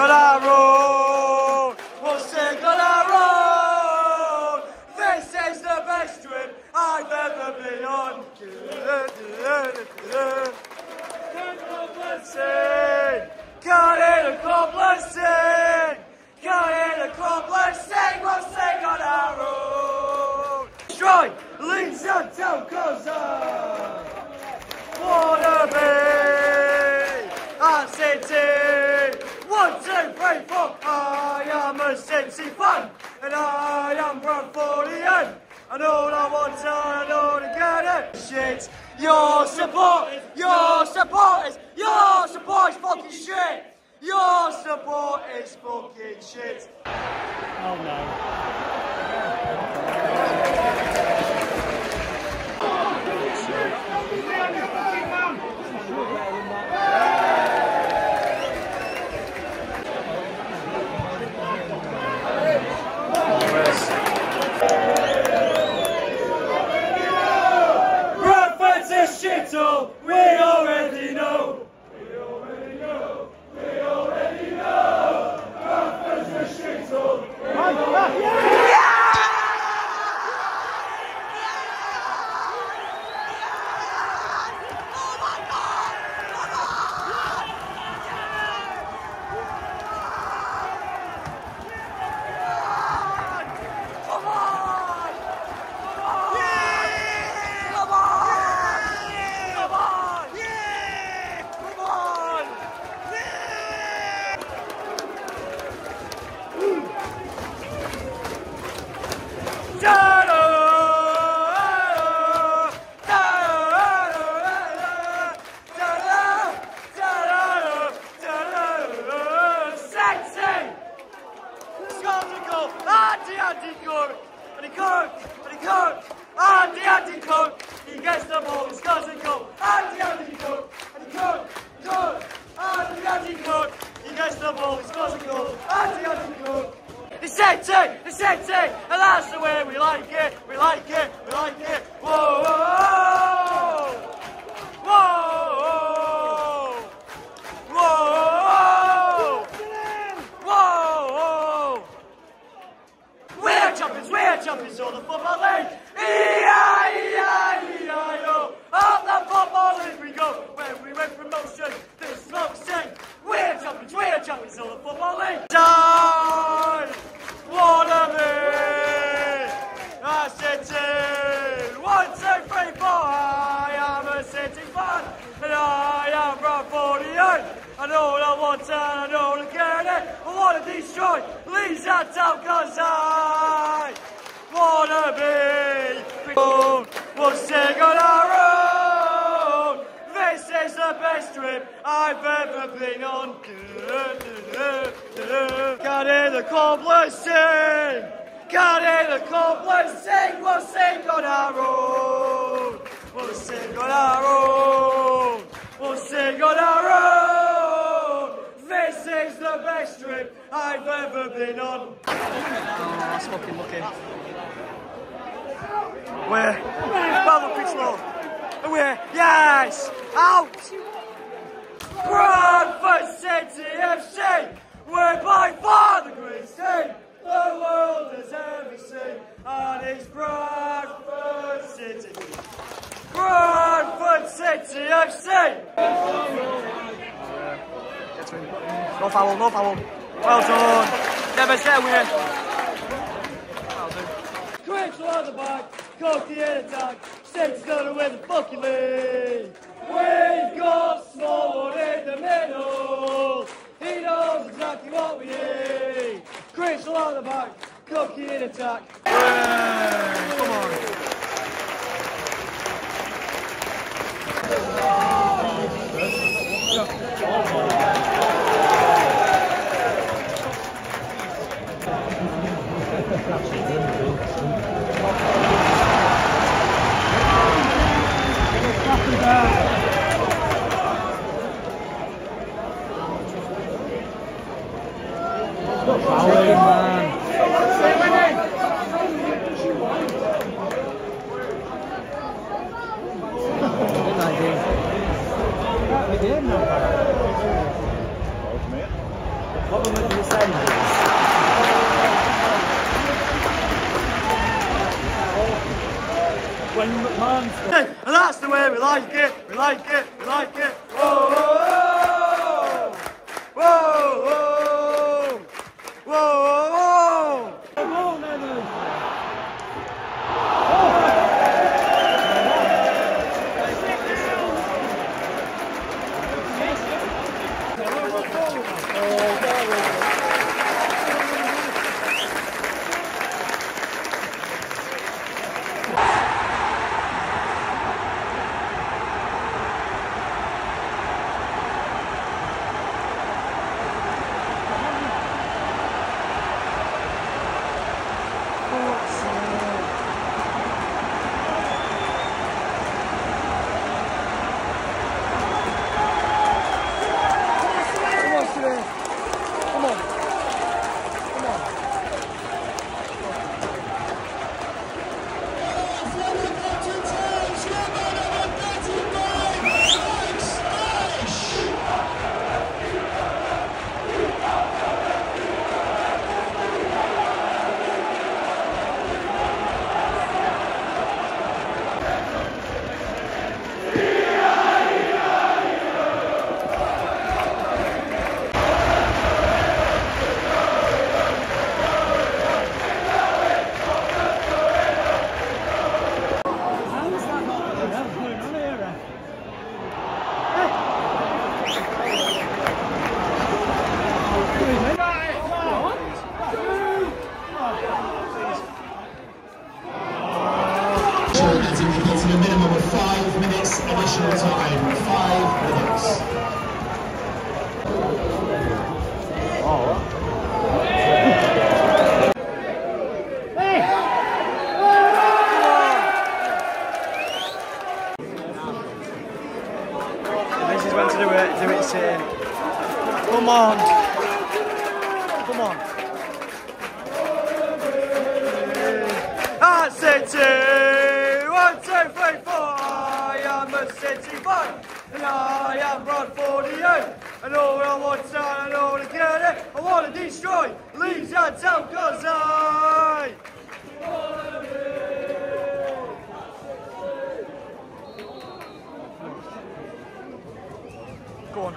gonna roll. We'll sing gonna roll. This is the best trip I've ever been on. Am a Cincy fan, and I am from 40 And all I want is I know to get it. Shit, your support, your support is, your support is fucking shit. Your support is fucking shit. Oh no. Bradford's a shithole, we already know. We already know, we already know. Bradford's a shithole. Come on! Come on! Yeah! Come on! Yeah! Come on! Yeah! Come on! Yeah! Ta-da! Ta-da! Ta-da! Ta-da! Ta-da! Sexy! Skål, Andy, Andy, Cook, and he Cook, and he Cook, Andy, Andy, Cook, he gets the ball, he scores and goal, Andy, Andy, Cook, and he Cook, Cook, Andy, Andy, Cook, he gets the ball, he scores and goal, Andy, Andy, Cook. It's sexy, it's sexy, and that's the way we like it, we like it, we like it. Whoa, whoa, whoa, whoa, whoa, whoa. We're champions, we're champions of the football league. E-I-E-I-E-I-O. Up the football league we go. When we win promotion, this smoke sing. We're champions, we're champions of the football league. Want to destroy Leeds and Town cause I wanna be. We'll sing on our own. This is the best trip I've ever been on. Got in the complex sing. Got in the complex sing. We'll sing on our own. We'll sing on our own. We'll sing on our own. The best trip I've ever been on. Oh, that's fucking lucky. Where? Battle pitch low. Where? Yes! Out! Bradford City FC! We're by far the greatest team the world has ever seen. And it's Bradford City. Bradford City FC! No foul, no foul. Well done. Never say win. Well done. Quick, slow the back. Go in the attack. Six gonna win the fucking league. We've got Smallwood in the middle. He knows exactly what we need. Chris along the back, cooking in attack. Hey, come on. And that's the way we like it, we like it, we like it. I am Rod 48! And all I want to I know all to get it, I want to destroy Leeds and South cause I... Go on.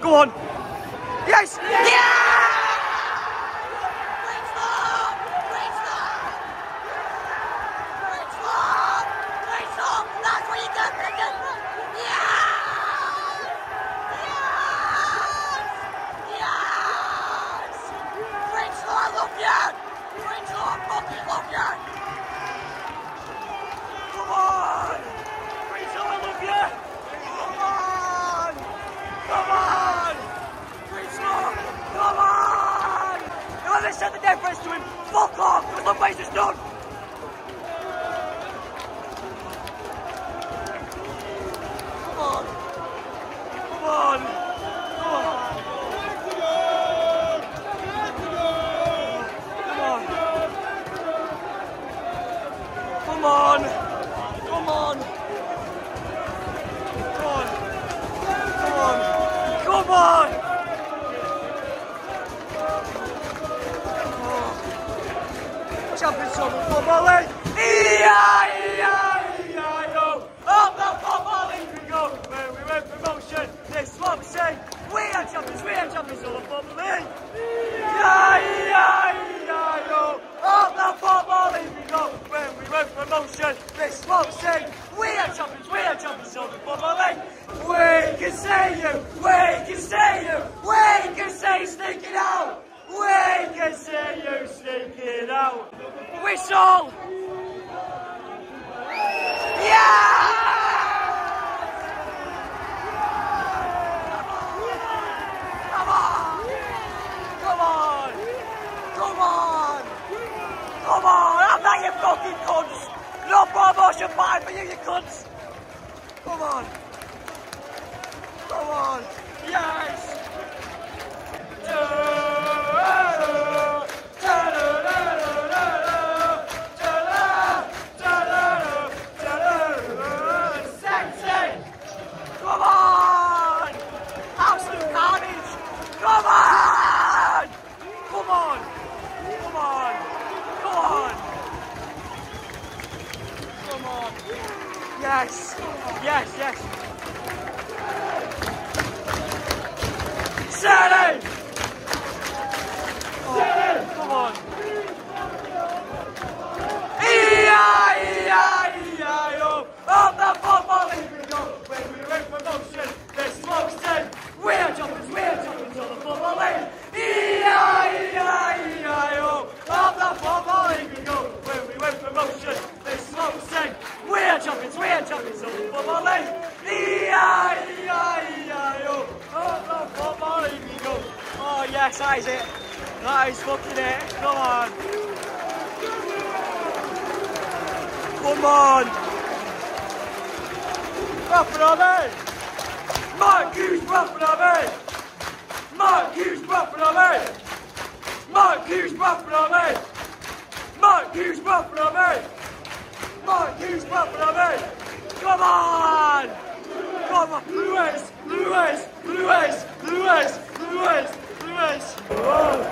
Go on. Yes! Come I said the difference to him. Fuck off, because the place is done. Come on. Come on. Come on! Come on! Come on! Come on! Come on! football league! E-I-E-I-E-I-O! Up the football league we go! Where we win promotion, this one say, we are champions, we are champions of the football league! E-I-E-I-E-I-O! Up the football league we go! Where we win promotion, this one say, we are champions, we are champions of the football league! We can see you! fucking cunts! No promotion pie for you, you cunts! Come on! Come on! Yes! Come on! Ruffin on it! Mark Hughes Ruffin on it! Mark Hughes Ruffin on! Mark Hughes Mark Hughes Mark Hughes Come on! Come on! Lewis! Lewis! Lewis! Lewis! Lewis! Lewis! Lewis!